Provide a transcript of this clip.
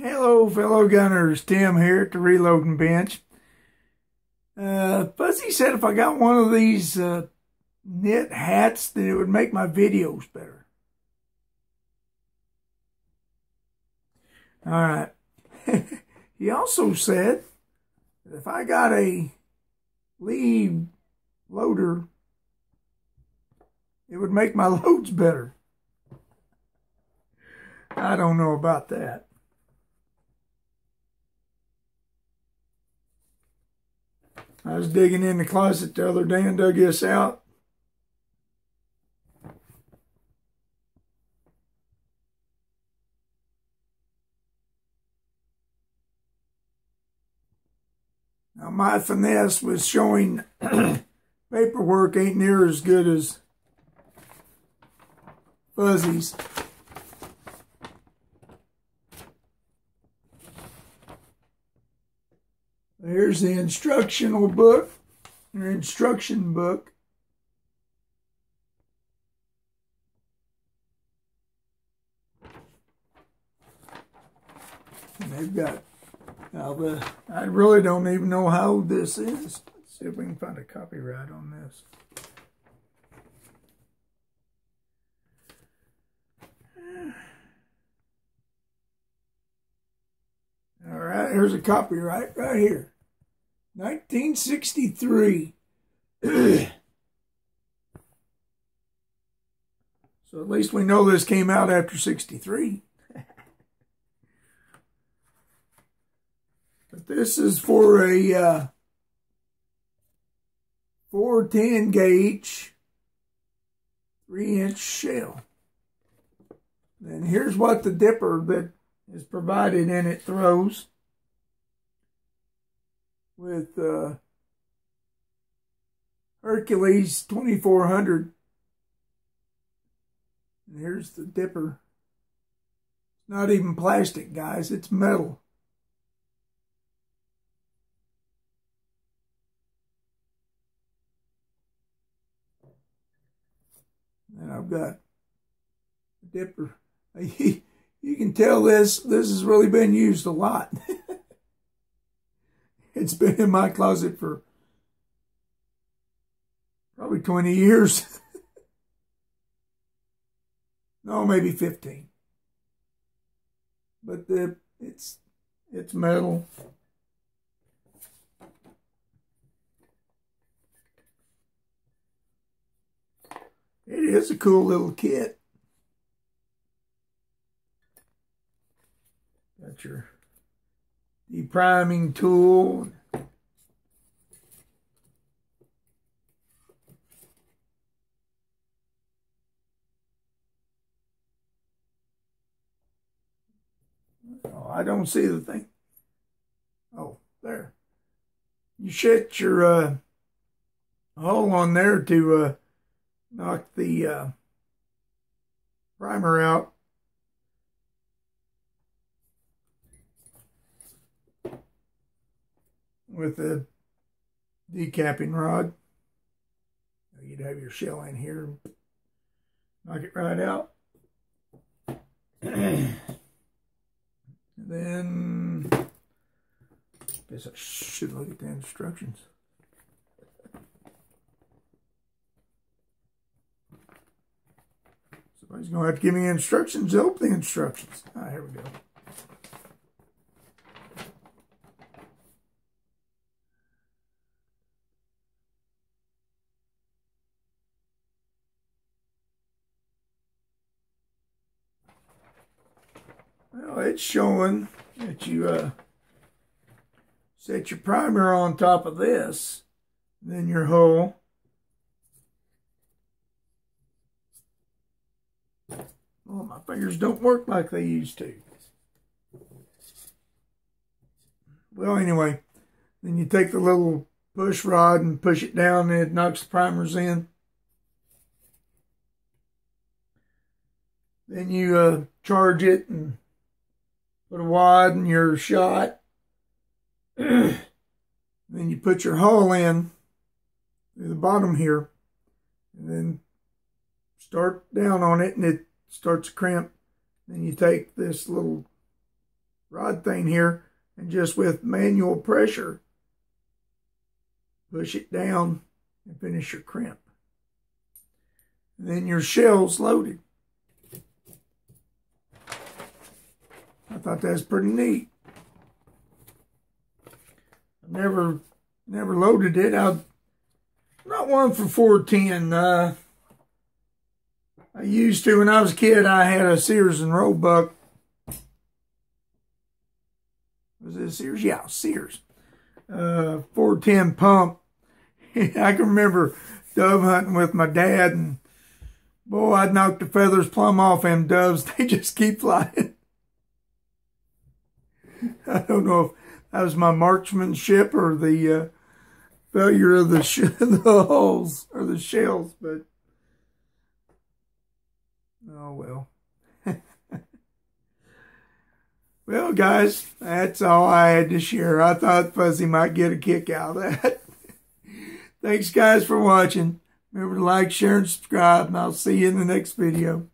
Hello, fellow gunners. Tim here at the Reloading Bench. Uh, Fuzzy said if I got one of these uh, knit hats, that it would make my videos better. All right. he also said if I got a Lee loader, it would make my loads better. I don't know about that. I was digging in the closet the other day and dug this out. Now my finesse was showing paperwork ain't near as good as Fuzzy's. Here's the instructional book, or instruction book. And they've got, now the, I really don't even know how this is. Let's see if we can find a copyright on this. All right, here's a copyright right here. 1963. so at least we know this came out after 63. but this is for a uh, 410 gauge 3 inch shell. And here's what the dipper that is provided in it throws with uh, Hercules 2400. And here's the dipper. It's not even plastic, guys. It's metal. And I've got a dipper. You can tell this, this has really been used a lot. it's been in my closet for probably 20 years. no, maybe 15. But the, it's, it's metal. It is a cool little kit. Got your depriming tool. Oh, I don't see the thing. Oh, there. You shut your uh, hull on there to uh, knock the uh, primer out. With the decapping rod. You'd have your shell in here, knock it right out. and then, guess I should look at the instructions. Somebody's going to have to give me instructions. Open the instructions. Ah, here we go. Well, it's showing that you uh, set your primer on top of this, then your hull. Oh, my fingers don't work like they used to. Well, anyway, then you take the little push rod and push it down and it knocks the primers in. Then you uh, charge it and put a wad in your shot. then you put your hull in through the bottom here and then start down on it and it starts to crimp. Then you take this little rod thing here and just with manual pressure, push it down and finish your crimp. And then your shell's loaded. I thought that was pretty neat. I never never loaded it. I not one for 410. Uh, I used to when I was a kid. I had a Sears and Roebuck. Was it Sears? Yeah, Sears. Uh, 410 pump. I can remember dove hunting with my dad, and boy, I'd knock the feathers plumb off them doves. They just keep flying. I don't know if that was my marksmanship or the uh, failure of the, the hulls or the shells, but oh well. well, guys, that's all I had to share. I thought Fuzzy might get a kick out of that. Thanks, guys, for watching. Remember to like, share, and subscribe, and I'll see you in the next video.